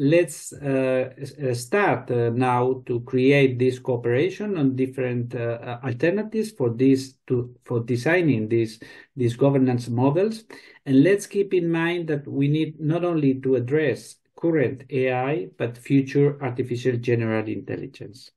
let's uh, uh, start uh, now to create this cooperation on different uh, uh alternatives for this to for designing these these governance models. And let's keep in mind that we need not only to address current AI but future artificial general intelligence.